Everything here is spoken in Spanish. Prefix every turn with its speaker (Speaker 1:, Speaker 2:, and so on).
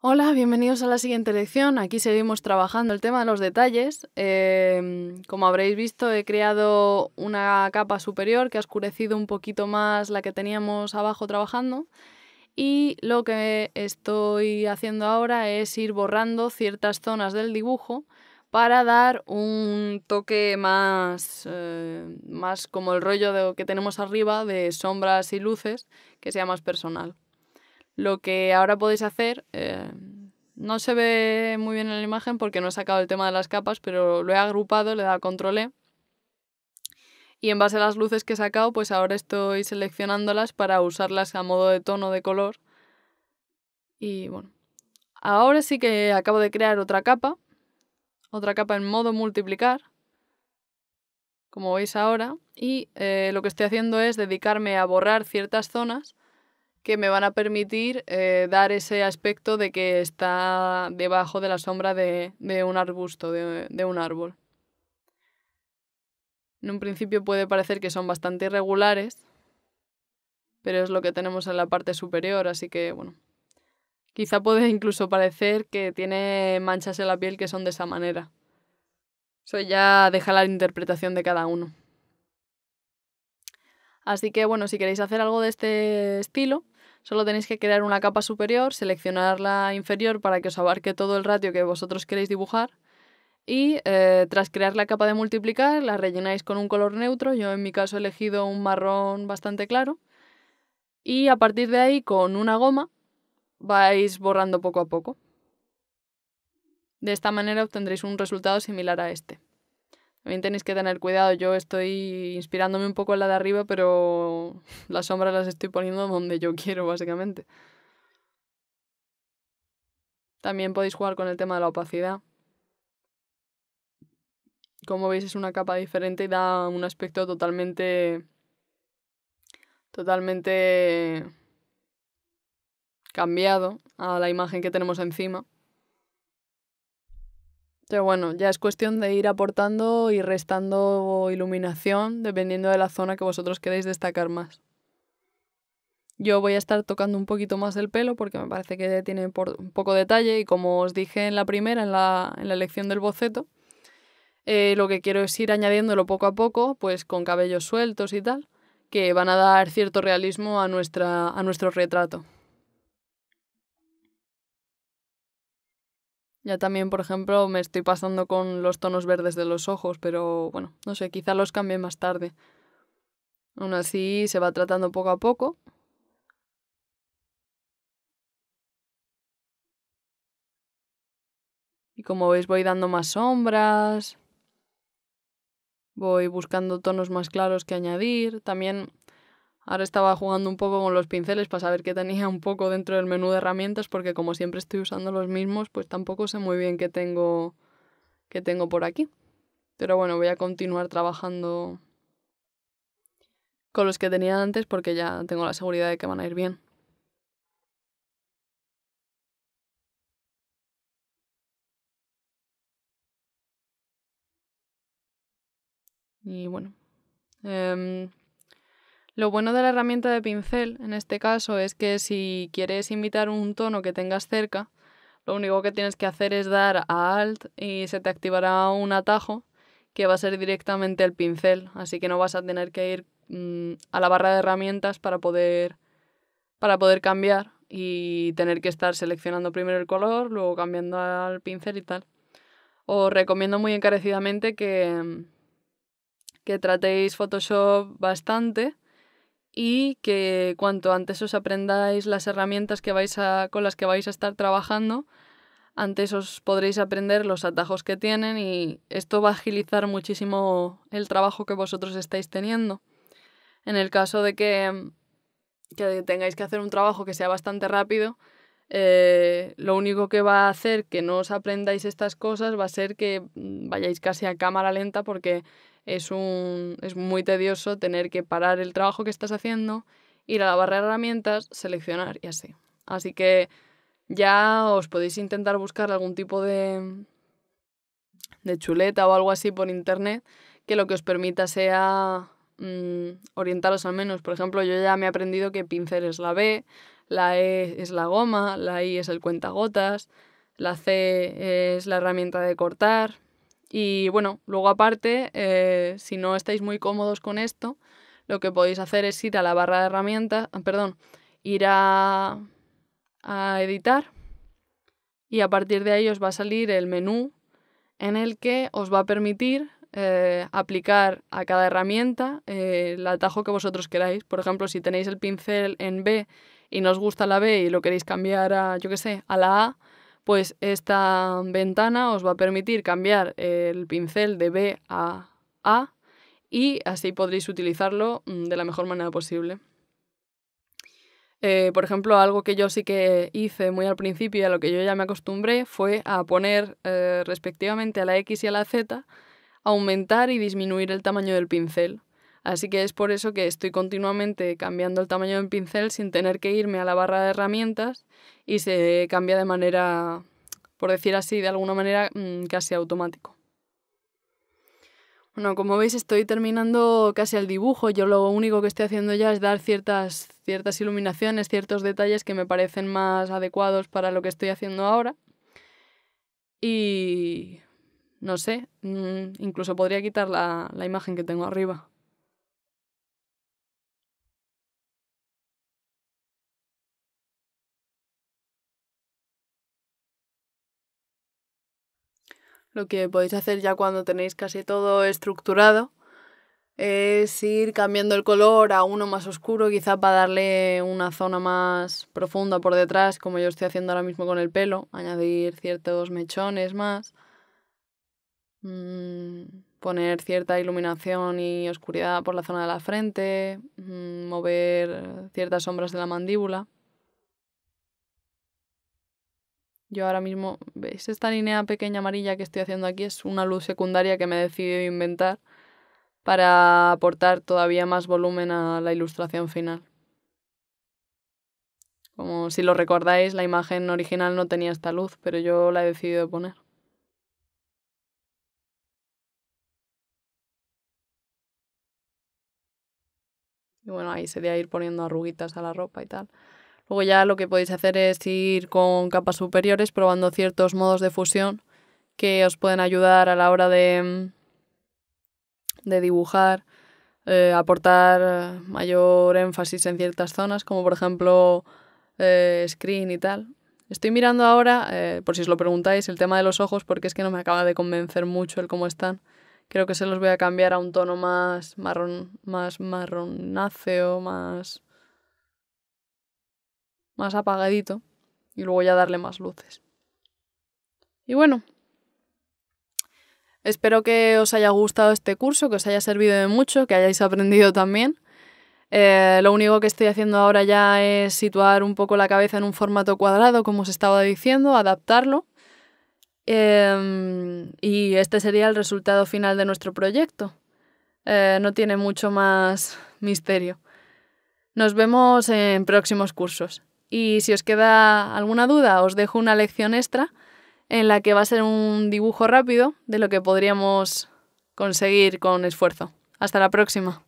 Speaker 1: Hola, bienvenidos a la siguiente lección. Aquí seguimos trabajando el tema de los detalles. Em, como habréis visto, he creado una capa superior que ha oscurecido un poquito más la que teníamos abajo trabajando. Y lo que estoy haciendo ahora es ir borrando ciertas zonas del dibujo para dar un toque más, eh, más como el rollo de, que tenemos arriba de sombras y luces, que sea más personal. Lo que ahora podéis hacer, eh, no se ve muy bien en la imagen porque no he sacado el tema de las capas, pero lo he agrupado, le he dado control E. Y en base a las luces que he sacado, pues ahora estoy seleccionándolas para usarlas a modo de tono de color. Y bueno, ahora sí que acabo de crear otra capa, otra capa en modo multiplicar, como veis ahora, y eh, lo que estoy haciendo es dedicarme a borrar ciertas zonas que me van a permitir eh, dar ese aspecto de que está debajo de la sombra de, un arbusto, de, un árbol. En un principio puede parecer que son bastante irregulares, pero es lo que tenemos en la parte superior, así que bueno. Quizá puede incluso parecer que tiene manchas en la piel que son de esa manera. Eso ya deja la interpretación de cada uno. Así que bueno, si queréis hacer algo de este estilo, solo tenéis que crear una capa superior, seleccionar la inferior para que os abarque todo el ratio que vosotros queréis dibujar y eh, tras crear la capa de multiplicar la rellenáis con un color neutro, yo en mi caso he elegido un marrón bastante claro y a partir de ahí con una goma vais borrando poco a poco. De esta manera obtendréis un resultado similar a este. También tenéis que tener cuidado. Yo estoy inspirándome un poco en la de arriba, pero las sombras las estoy poniendo donde yo quiero, básicamente. También podéis jugar con el tema de la opacidad. Como veis es una capa diferente y da un aspecto totalmente... totalmente cambiado a la imagen que tenemos encima. Pero bueno, ya es cuestión de ir aportando y restando iluminación dependiendo de la zona que vosotros queréis destacar más. Yo voy a estar tocando un poquito más el pelo porque me parece que tiene un poco detalle y como os dije en la primera, en la, en la lección del boceto, eh, lo que quiero es ir añadiéndolo poco a poco, pues con cabellos sueltos y tal, que van a dar cierto realismo a, nuestra, a nuestro retrato. Ya también, por ejemplo, me estoy pasando con los tonos verdes de los ojos, pero bueno, no sé, quizá los cambie más tarde. Aún así, se va tratando poco a poco. Y como veis, voy dando más sombras. Voy buscando tonos más claros que añadir. También Ahora estaba jugando un poco con los pinceles para saber qué tenía un poco dentro del menú de herramientas porque como siempre estoy usando los mismos, pues tampoco sé muy bien qué tengo, qué tengo por aquí. Pero bueno, voy a continuar trabajando con los que tenía antes porque ya tengo la seguridad de que van a ir bien. Y bueno. Em, lo bueno de la herramienta de pincel, en este caso, es que si quieres imitar un tono que tengas cerca, lo único que tienes que hacer es dar a Alt y se te activará un atajo que va a ser directamente el pincel, así que no vas a tener que ir mm, a la barra de herramientas para poder, para poder cambiar y tener que estar seleccionando primero el color, luego cambiando al pincel y tal. Os recomiendo muy encarecidamente que, que tratéis Photoshop bastante y que cuanto antes os aprendáis las herramientas que vais a, con las que vais a estar trabajando, antes os podréis aprender los atajos que tienen y esto va a agilizar muchísimo el trabajo que vosotros estáis teniendo. En el caso de que, que tengáis que hacer un trabajo que sea bastante rápido, eh, lo único que va a hacer que no os aprendáis estas cosas va a ser que vayáis casi a cámara lenta porque es, un, es muy tedioso tener que parar el trabajo que estás haciendo, ir a la barra de herramientas, seleccionar y así. Así que ya os podéis intentar buscar algún tipo de, de chuleta o algo así por internet que lo que os permita sea mm, orientaros al menos. Por ejemplo, yo ya me he aprendido que pincel es la B, la E es la goma, la I es el cuentagotas, la C es la herramienta de cortar. Y bueno, luego aparte, eh, si no estáis muy cómodos con esto, lo que podéis hacer es ir a la barra de herramientas, ah, perdón, ir a, a editar y a partir de ahí os va a salir el menú en el que os va a permitir eh, aplicar a cada herramienta eh, el atajo que vosotros queráis. Por ejemplo, si tenéis el pincel en B y no os gusta la B y lo queréis cambiar a, yo qué sé, a la A, pues esta ventana os va a permitir cambiar el pincel de B a A y así podréis utilizarlo mm, de la mejor manera posible. Eh, por ejemplo, algo que yo sí que hice muy al principio y a lo que yo ya me acostumbré fue a poner respectivamente a la X y a la Z aumentar y disminuir el tamaño del pincel. Así que es por eso que estoy continuamente cambiando el tamaño del pincel sin tener que irme a la barra de herramientas y se cambia de manera, por decir así, de alguna manera mm, casi automático. Bueno, como veis estoy terminando casi el dibujo. Yo lo único que estoy haciendo ya es dar ciertas, ciertas iluminaciones, ciertos detalles que me parecen más adecuados para lo que estoy haciendo ahora. Y no sé, mm, incluso podría quitar la, la imagen que tengo arriba. Lo que podéis hacer ya cuando tenéis casi todo estructurado es ir cambiando el color a uno más oscuro, quizá para darle una zona más profunda por detrás, como yo estoy haciendo ahora mismo con el pelo, añadir ciertos mechones más. Mm, poner cierta iluminación y oscuridad por la zona de la frente, mm, mover ciertas sombras de la mandíbula. Yo ahora mismo, ¿veis esta línea pequeña amarilla que estoy haciendo aquí? Es una luz secundaria que me he decidido inventar para aportar todavía más volumen a la ilustración final. Como si lo recordáis, la imagen original no tenía esta luz, pero yo la he decidido poner. Y bueno, ahí sería ir poniendo arruguitas a la ropa y tal. Luego ya lo que podéis hacer es ir con capas superiores probando ciertos modos de fusión que os pueden ayudar a la hora de, de dibujar, eh, aportar mayor énfasis en ciertas zonas, como por ejemplo eh, screen y tal. Estoy mirando ahora, eh, por si os lo preguntáis, el tema de los ojos porque es que no me acaba de convencer mucho el cómo están. Creo que se los voy a cambiar a un tono más marrón, más marronáceo, más más apagadito y luego ya darle más luces. Y bueno, espero que os haya gustado este curso, que os haya servido de mucho, que hayáis aprendido también. Eh, lo único que estoy haciendo ahora ya es situar un poco la cabeza en un formato cuadrado, como os estaba diciendo, adaptarlo Em, y este sería el resultado final de nuestro proyecto. Eh, no tiene mucho más misterio. Nos vemos en próximos cursos. Y si os queda alguna duda, os dejo una lección extra en la que va a ser un dibujo rápido de lo que podríamos conseguir con esfuerzo. Hasta la próxima.